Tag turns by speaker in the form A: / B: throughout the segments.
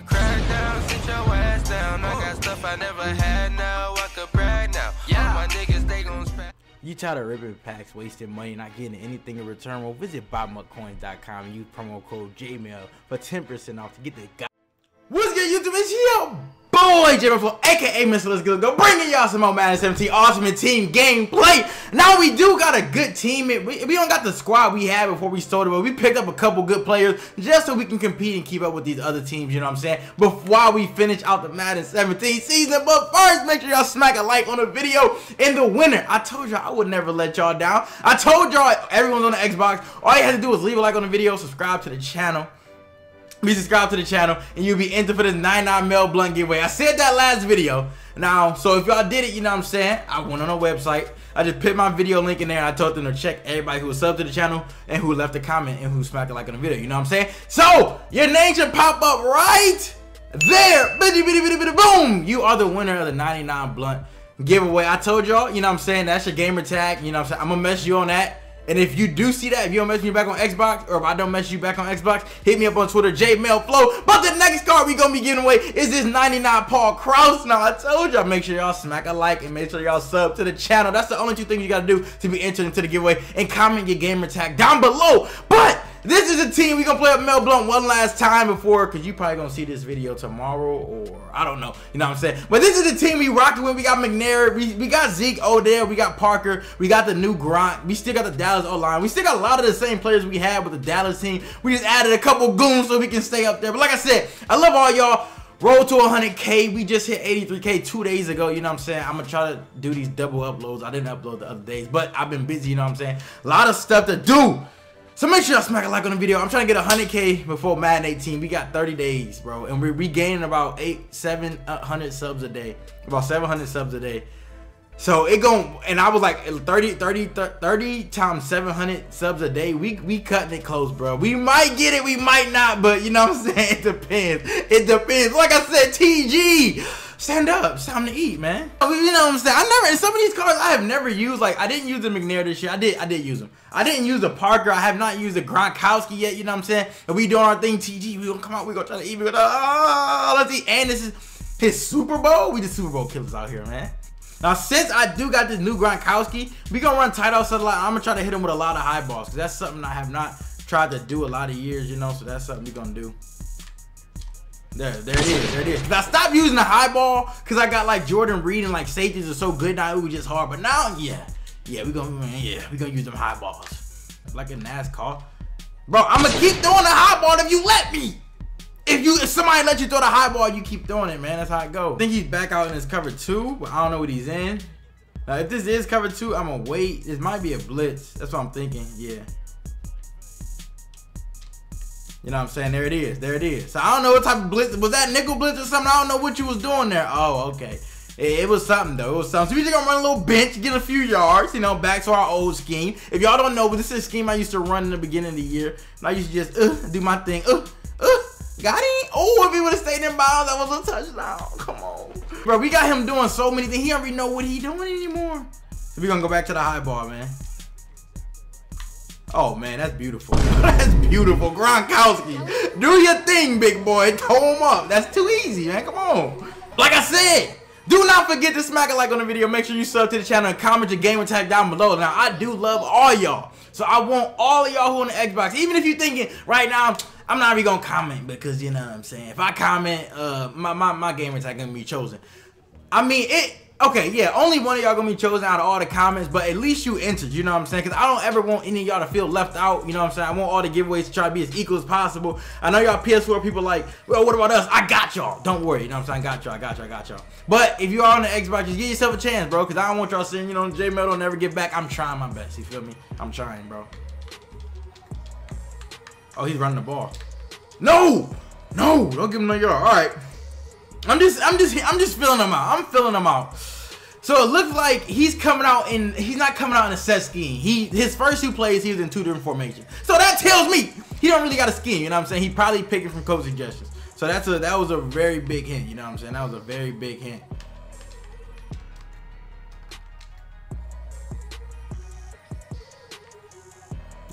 A: a crack down, sit your ass down. I got stuff I never had now, I could brag now. Yeah, my niggas, they gon' spend.
B: You tired of ripping packs, wasting money, not getting anything in return? Well, visit BuyMutCoins.com and use promo code Jmell for 10% off to get the guy. What's good, YouTube? It's your boy, Jmellflo, aka Mr. Let's Go bringing y'all some more Madden 17 Ultimate Team gameplay. Now, we do got a good team. We, we don't got the squad we had before we started, but we picked up a couple good players just so we can compete and keep up with these other teams, you know what I'm saying? While we finish out the Madden 17 season, but first, make sure y'all smack a like on the video in the winner. I told y'all I would never let y'all down. I told y'all everyone's on the Xbox. All you have to do is leave a like on the video, subscribe to the channel be subscribed to the channel and you'll be entered for this 99 Mel Blount giveaway. I said that last video. Now, so if y'all did it, you know what I'm saying? I went on a website. I just put my video link in there. And I told them to check everybody who was sub to the channel and who left a comment and who smacked a like on the video. You know what I'm saying? So, your name should pop up right there. Boom. You are the winner of the 99 Blount giveaway. I told y'all, you know what I'm saying? That's your gamer tag. You know what I'm saying? I'm going to mess you on that. And if you do see that, if you don't message me back on Xbox, or if I don't message you back on Xbox, hit me up on Twitter, Jmellflo. But the next card we gonna be giving away is this 99 Paul Krause. Now I told y'all, make sure y'all smack a like and make sure y'all sub to the channel. That's the only two things you gotta do to be entered into the giveaway. And comment your gamer tag down below. But this is a team we gonna play up Mel Blount one last time before, cause you probably gonna see this video tomorrow or I don't know. You know what I'm saying? But this is the team we rocking with. We got McNair, we, we got Zeke Odell, we got Parker, we got the new Gronk, we still got the Dallas O line. We still got a lot of the same players we had with the Dallas team. We just added a couple goons so we can stay up there. But like I said, I love all y'all. Roll to 100k. We just hit 83k two days ago. You know what I'm saying? I'm gonna try to do these double uploads. I didn't upload the other days, but I've been busy. You know what I'm saying? A lot of stuff to do. So make sure y'all smack a like on the video. I'm trying to get 100k before Madden 18. We got 30 days, bro, and we're regaining about eight, 700 uh, subs a day, about 700 subs a day. So it going and I was like uh, 30, 30, 30 times 700 subs a day. We we cutting it close, bro. We might get it, we might not, but you know what I'm saying? It depends. It depends. Like I said, TG. Stand up. It's time to eat, man. You know what I'm saying? I never, in some of these cards, I have never used, like, I didn't use the McNair this year. I did, I did use them. I didn't use the Parker. I have not used the Gronkowski yet, you know what I'm saying? And we doing our thing, TG. We gonna come out, we gonna try to eat. We gonna, oh, let's eat. And this is his Super Bowl. We the Super Bowl killers out here, man. Now, since I do got this new Gronkowski, we gonna run tight outs a lot. I'm gonna try to hit him with a lot of high balls, because that's something I have not tried to do a lot of years, you know, so that's something we gonna do. There, there it is, there it is. I stopped using the high ball because I got like Jordan Reed and like safeties are so good now it was just hard. But now, yeah, yeah, we gonna yeah, we gonna use them high balls. Like a NASCAR. Bro, I'm gonna keep throwing the high ball if you let me. If you if somebody let you throw the high ball, you keep throwing it, man. That's how it goes. I think he's back out in his cover two, but I don't know what he's in. Now, if this is cover two, I'm gonna wait. This might be a blitz. That's what I'm thinking. Yeah. You know what I'm saying? There it is. There it is. So I don't know what type of blitz. Was that nickel blitz or something? I don't know what you was doing there. Oh, okay. It, it was something though. It was something. So we just gonna run a little bench, get a few yards, you know, back to our old scheme. If y'all don't know, but this is a scheme I used to run in the beginning of the year. And I used to just uh, do my thing. Uh, uh, got it. Oh, if he would have stayed in bounds, that was a touchdown. Come on. Bro, we got him doing so many things. He already know what he doing anymore. So we gonna go back to the high ball, man. Oh man, that's beautiful. that's beautiful. Gronkowski. Do your thing, big boy. Toe him up. That's too easy, man. Come on. Like I said, do not forget to smack a like on the video. Make sure you sub to the channel and comment your gamer tag down below. Now, I do love all y'all. So I want all of y'all who on the Xbox, even if you're thinking right now, I'm not even gonna comment because you know what I'm saying. If I comment, uh, my, my, my gamer tag gonna be chosen. I mean, it Okay, yeah, only one of y'all gonna be chosen out of all the comments, but at least you entered, you know what I'm saying? Because I don't ever want any of y'all to feel left out, you know what I'm saying? I want all the giveaways to try to be as equal as possible. I know y'all PS4 people like, well, what about us? I got y'all. Don't worry, you know what I'm saying? I got y'all, I got y'all, I got y'all. But if you are on the Xbox, just give yourself a chance, bro, because I don't want y'all saying, you know, J Metal never get back. I'm trying my best, you feel me? I'm trying, bro. Oh, he's running the ball. No! No! Don't give him no yard. All right. I'm just, I'm just, I'm just filling him out. I'm filling him out. So it looks like he's coming out in, he's not coming out in a set scheme. He, his first two plays, he was in two different formations. So that tells me he don't really got a scheme. You know what I'm saying? He probably picking from coach suggestions. So that's a, that was a very big hint. You know what I'm saying? That was a very big hint.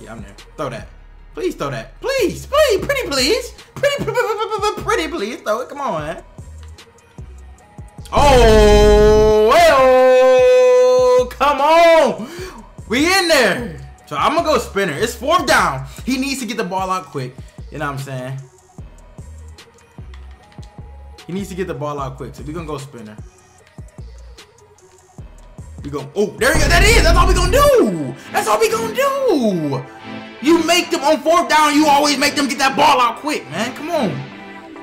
B: Yeah, I'm there. Throw that. Please throw that. Please, please, pretty please. Pretty, pretty, it, please throw it. Come on, man. Oh, well, come on. We in there. So I'm gonna go spinner. It's fourth down. He needs to get the ball out quick. You know what I'm saying? He needs to get the ball out quick. So we're gonna go spinner. We go. Oh, there you go. That is. That's all we gonna do. That's all we gonna do. You make them on fourth down. You always make them get that ball out quick, man. Come on.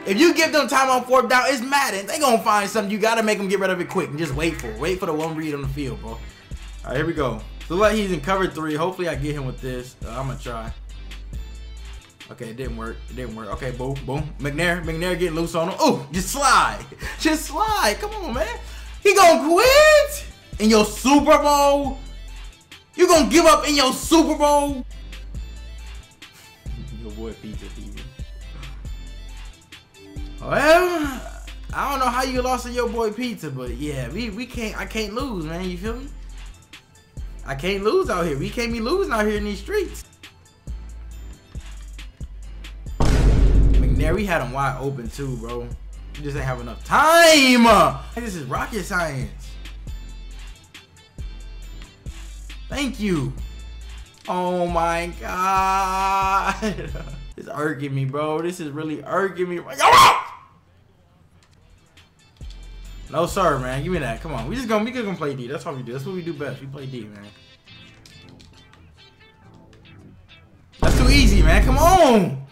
B: If you give them time on fourth down, it's Madden. They gonna find something. You gotta make them get rid of it quick and just wait for it. Wait for the one read on the field, bro. All right, here we go. So like he's in cover three. Hopefully I get him with this. Uh, I'm gonna try. Okay, it didn't work. It didn't work. Okay, boom, boom. McNair, McNair getting loose on him. Oh, just slide. Just slide. Come on, man. He gonna quit in your Super Bowl? You gonna give up in your Super Bowl? your boy TV. Well, I don't know how you lost to your boy Pizza, but yeah, we, we can't I can't lose, man. You feel me? I can't lose out here. We can't be losing out here in these streets. McNair, we had him wide open too, bro. We just ain't have enough time. This is rocket science. Thank you. Oh my god. it's irking me, bro. This is really irking me. No sir, man. Give me that. Come on. We just gonna we gonna play D. That's how we do. That's what we do best. We play D, man. That's too easy, man. Come on.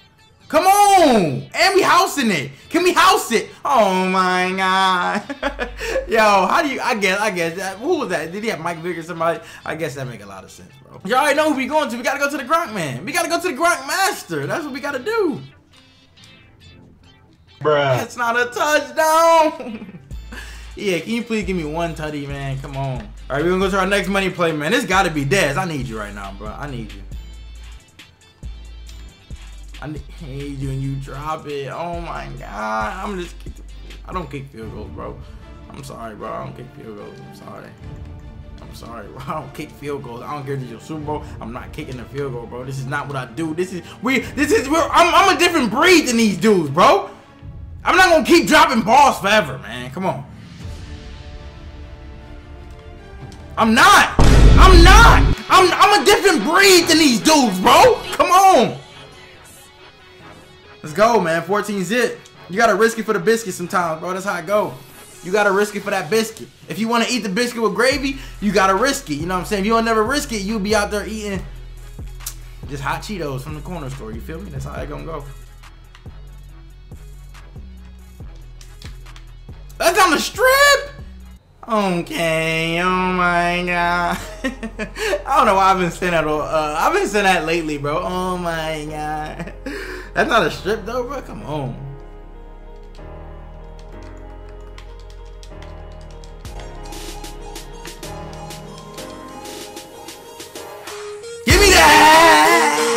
B: Come on! And we housing it. Can we house it? Oh my god. Yo, how do you I guess I guess that who was that? Did he have Mike Vick or somebody? I guess that make a lot of sense, bro. You already know who we going to. We gotta go to the Gronk man. We gotta go to the Gronk master. That's what we gotta do. Bruh. That's not a touchdown. yeah, can you please give me one tutty, man? Come on. All right, we're gonna go to our next money play, man. This gotta be Dez. I need you right now, bro. I need you. I need you and you drop it. Oh my god. I'm just I don't kick field goals, bro. I'm sorry, bro. I don't kick field goals. I'm sorry. I'm sorry, bro. I don't kick field goals. I don't care if it's your Super Bowl. I'm not kicking the field goal, bro. This is not what I do. This is we. This is we're. I'm, I'm a different breed than these dudes, bro. I'm not gonna keep dropping balls forever, man. Come on. I'm not. I'm not. I'm I'm a different breed than these dudes, bro. Come on. Let's go, man. 14 zip. You gotta risk it for the biscuit sometimes, bro. That's how I go. You gotta risk it for that biscuit. If you wanna eat the biscuit with gravy, you gotta risk it. You know what I'm saying? If you don't never risk it, you'll be out there eating just hot Cheetos from the corner store. You feel me? That's how I gonna go. That's on the strip? Okay, oh my god. I don't know why I've been saying that. Uh, I've been saying that lately, bro. Oh my god. That's not a strip though, bro. Come on. Give me that!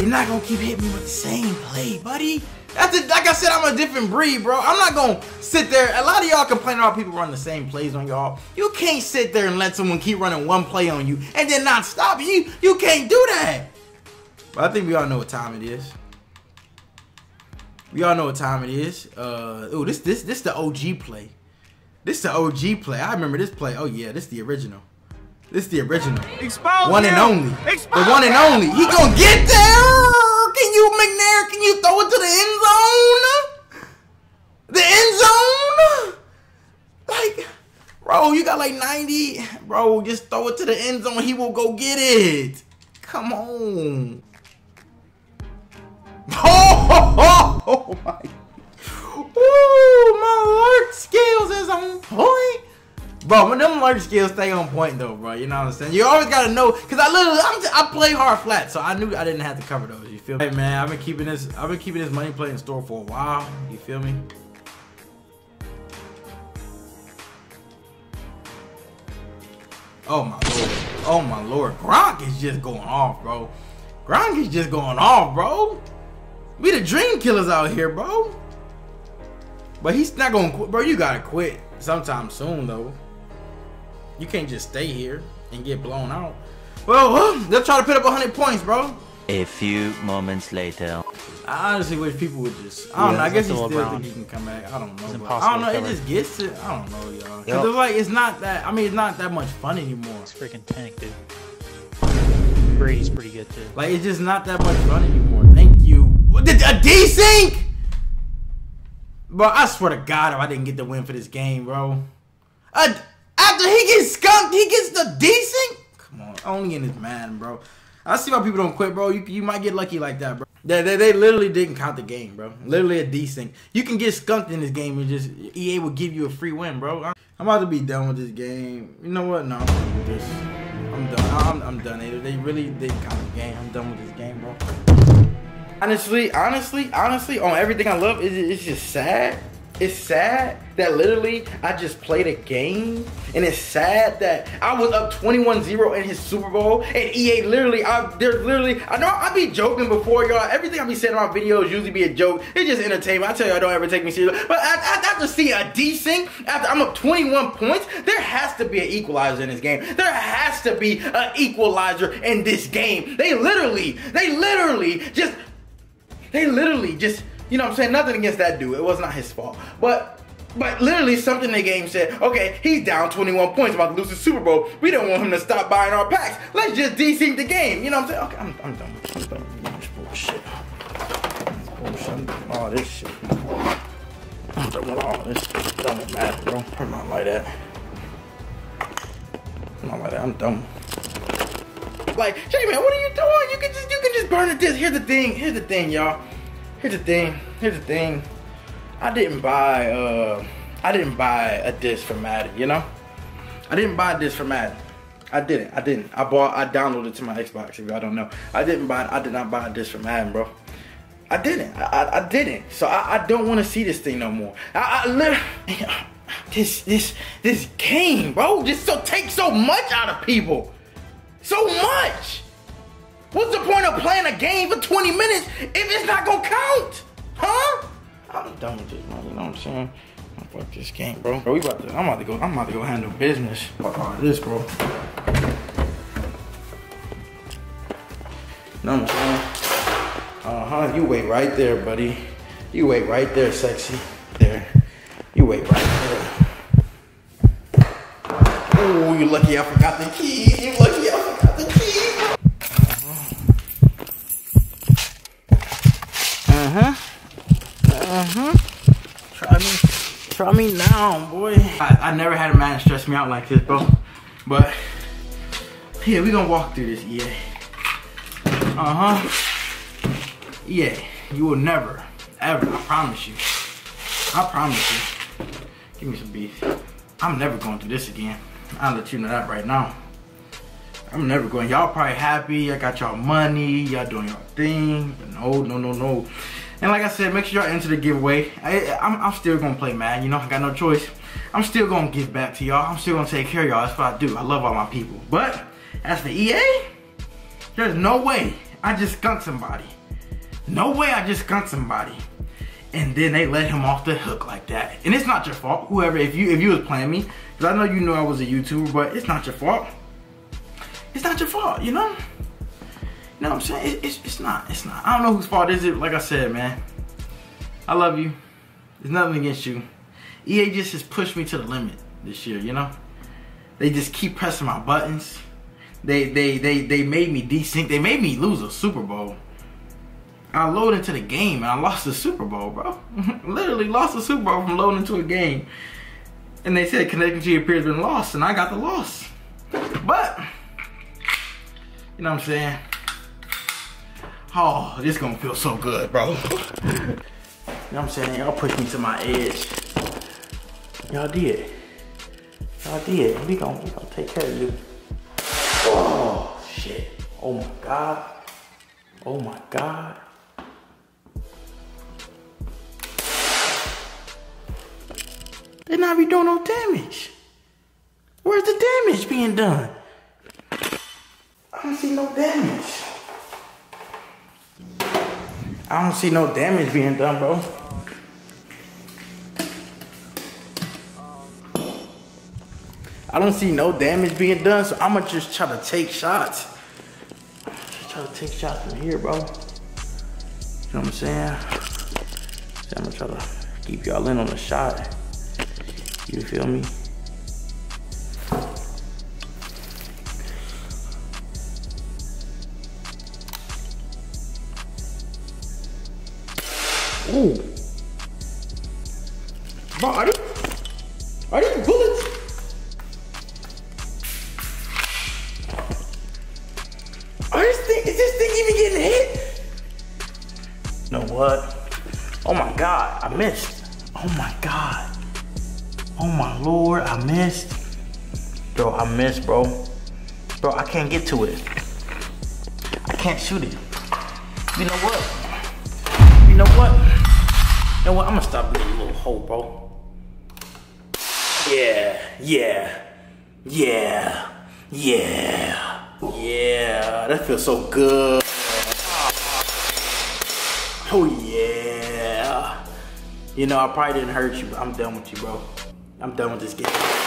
B: You're not gonna keep hitting me with the same play, buddy. That's a, like I said, I'm a different breed, bro. I'm not gonna sit there. A lot of y'all complain about people run the same plays on y'all. You can't sit there and let someone keep running one play on you and then not stop you. You can't do that. But I think we all know what time it is. We all know what time it is. Uh, oh, this this this the OG play. This the OG play. I remember this play. Oh yeah, this the original. This the original.
C: Expose
B: one
C: him.
B: and only.
C: Expose
B: the one and only. He gonna get there. Can you, McNair? Can you throw it to the end zone? The end zone? Like, bro, you got like 90. Bro, just throw it to the end zone. He will go get it. Come on. Oh, oh, oh my. Ooh, my lurk skills is on point. Bro, when them lurk skills stay on point though, bro. You know what I'm saying? You always gotta know, cause I literally I play hard flat, so I knew I didn't have to cover those. You feel me? Hey man, I've been keeping this I've been keeping this money play in store for a while. You feel me? Oh my lord. Oh my lord. Gronk is just going off, bro. Gronk is just going off, bro. We the dream killers out here, bro. But he's not gonna quit, bro. You gotta quit sometime soon, though. You can't just stay here and get blown out. Well, they'll try to put up 100 points, bro.
C: A few moments later.
B: I honestly wish people would just. I don't
D: Yeah,
B: know. I guess he still
D: the
B: think
D: LeBron.
B: he can come back. I don't know.
D: It's impossible
B: I don't know. It just gets it. I don't know, y'all. Cause
D: Yep.
B: it's like it's not that. I mean, it's not that much fun anymore.
D: It's freaking tank, dude. Brady's pretty good too.
B: Like it's just not that much fun anymore. Thank you. What, did a desync? Bro, I swear to God, if I didn't get the win for this game, bro. Uh, after he gets skunked, he gets the desync. Come on, only in his man, bro. I see why people don't quit, bro. You, you might get lucky like that, bro. They, they, they literally didn't count the game, bro. Literally a desync. You can get skunked in this game and just EA will give you a free win, bro. I'm about to be done with this game. You know what? No, I'm done. I'm done. I'm, I'm done. They, they really didn't count the game. I'm done with this game, bro. Honestly, honestly, honestly, on everything I love, it, it's just sad. It's sad that literally I just played a game, and it's sad that I was up 21-0 in his Super Bowl, and EA literally, I, they're literally, I know I be joking before y'all. Everything I be saying in my videos usually be a joke. It's just entertainment. I tell y'all, don't ever take me serious. But after see a desync, after I'm up 21 points, there has to be an equalizer in this game. There has to be an equalizer in this game. They literally, they literally just they literally just, you know what I'm saying? Nothing against that dude. It was not his fault. But but literally something in the game said, okay, he's down 21 points, about to lose the Super Bowl. We don't want him to stop buying our packs. Let's just desync the game. You know what I'm saying? Okay, I'm, I'm done with I'm done with this bullshit. Bullshit. I'm done with all this shit. I'm done with all this. I'm done with that, bro. I'm not like that. I'm not like that. I'm done. Like, Jay man, what are you doing? You can just you can just burn the disc. Here's the thing. Here's the thing, y'all. Here's the thing. Here's the thing. I didn't buy uh I didn't buy a disc for Madden, you know? I didn't buy a disc for Madden. I didn't. I didn't. I bought I downloaded it to my Xbox if I don't know. I didn't buy I did not buy a disc for Madden, bro. I didn't. I, I, I didn't. So I, I don't want to see this thing no more. I, I literally this this this game, bro, just so takes so much out of people. So game for 20 minutes if it's not gonna count? Huh? I'm done with this, man. You know what I'm saying? Fuck this game, bro. Bro, we about to. I'm about to go. I'm about to go handle business. Fuck all this, bro. What I'm saying? Uh huh. You wait right there, buddy. You wait right there, sexy. There. You wait right there. Oh, you lucky I forgot the key. You lucky I forgot the keys. Uh huh. Uh huh. Try me. Try me now, boy. I, I never had a man stress me out like this, bro. But yeah, we gonna walk through this, EA. Uh huh. EA, you will never, ever. I promise you. I promise you. Give me some beef. I'm never going through this again. I'll let you know that right now. I'm never going. Y'all probably happy. I got y'all money. Y'all doing your thing. But no, no, no, no. And like I said, make sure y'all enter the giveaway. I, I'm, I'm still gonna play Madden. You know, I got no choice. I'm still gonna give back to y'all. I'm still gonna take care of y'all. That's what I do. I love all my people. But as for EA, there's no way I just skunked somebody. No way I just skunked somebody. And then they let him off the hook like that. And it's not your fault. Whoever, if you if you was playing me, because I know you knew I was a YouTuber, but it's not your fault. It's not your fault, you know? You know what I'm saying? It, it's, it's not. It's not. I don't know whose fault is it. Like I said, man. I love you. There's nothing against you. EA just has pushed me to the limit this year, you know? They just keep pressing my buttons. They they they they made me desync. They made me lose a Super Bowl. I loaded into the game and I lost the Super Bowl, bro. Literally lost the Super Bowl from loading into a game. And they said connecting to your peers been lost, and I got the loss. But you know what I'm saying? Oh, this gonna feel so good, bro. you know what I'm saying? Y'all pushed me to my edge. Y'all did. Y'all did. We gonna we gonna take care of you. Oh shit. Oh my god. Oh my god. They not be doing no damage. Where's the damage being done? I don't see no damage. I don't see no damage being done, bro. I don't see no damage being done, so I'ma just try to take shots. Just try to take shots from here, bro. You know what I'm saying? So I'm gonna try to keep y'all in on the shot. You feel me? Ooh. Bro, are these, are these bullets? Are this thing, is this thing even getting hit? Know what? Oh my God, I missed. Oh my God. Oh my Lord, I missed. Bro, I missed, bro. Bro, I can't get to it. I can't shoot it. You know what? You know what? Know what? I'm gonna stop being a little hoe, bro. Yeah, yeah, yeah, yeah, yeah. That feels so good. Oh yeah. You know, I probably didn't hurt you, but I'm done with you, bro. I'm done with this game.